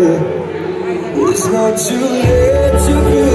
It's not too late to be